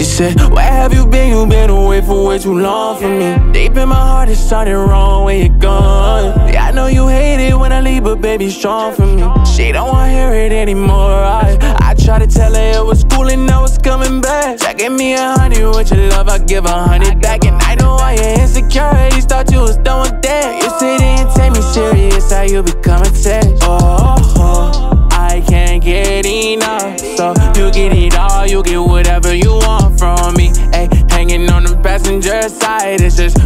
She said, Where have you been? You been away for way too long for me. Deep in my heart, it's starting wrong when you're gone. Yeah, I know you hate it when I leave, but baby, strong for me. She don't wanna hear it anymore. I, I try to tell her it was cool and now it's coming back. Gave me a honey with your love, I give a honey back. And I know why you're insecurities thought you was done with that. You they didn't take me serious, how you become attached. Oh, it's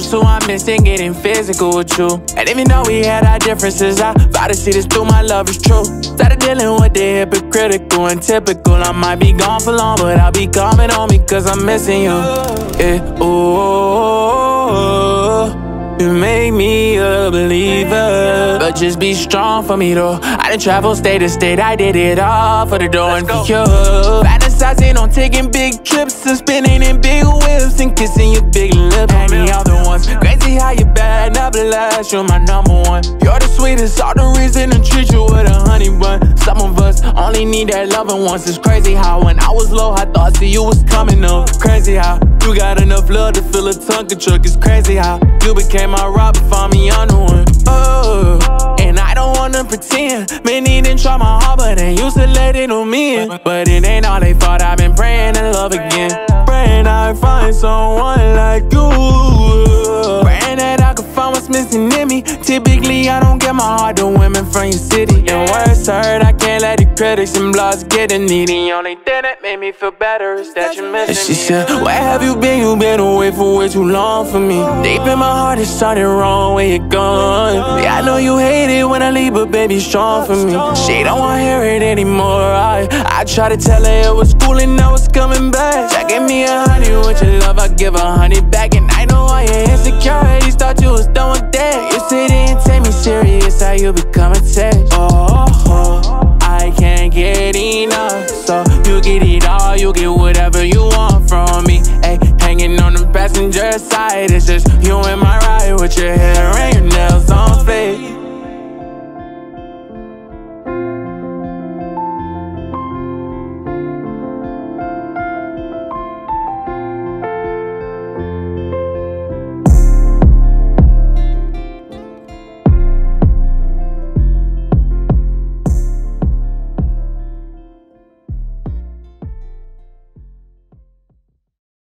die. I got issues too, I'm missing getting physical with you. And even though we had our differences, I try to see this through. My love is true. Started dealing with the hypocritical and typical. I might be gone for long, but I'll be coming on me cause I'm missing you. Yeah, ooh. You make me a believer. But just be strong for me though. I done travel state to state, I did it all for the door and for you. Fantasizing on taking big trips and spinning in big whips and kissing your big lips. And the last. You're my number one. You're the sweetest, all the reason to treat you with a honey bun. Some of us only need that loving once. It's crazy how when I was low, I thought see you was coming up. Crazy how you got enough love to fill a Tonka truck. It's crazy how you became my rock, found me on the one. Oh, and I don't wanna pretend. Many didn't try my heart, but they used to let it on me. But it ain't all they thought. I've been praying in love again. Praying I find someone like you. Missing in me. Typically, I don't get my heart to women from your city. And words hurt, I can't let the critics and blogs get in me. The only thing that made me feel better is that you're missing and she said, Where have you been? You been away for way too long for me. Deep in my heart, it's starting wrong when you're gone. Yeah, I know you hate it when I leave, but baby, strong for me. She don't wanna hear it anymore. I, I try to tell her it was cool and now it's coming back. Jack gave me a honey with your love, I give a honey back. And I know why you're insecurities how you become attached. Oh, oh, I can't get enough. So you get it all, you get whatever you want from me. Ay, hanging on the passenger side, it's just you and my ride with your hair